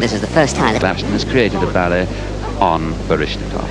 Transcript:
This is the first time that Lapston has created a ballet on Baryshnikov.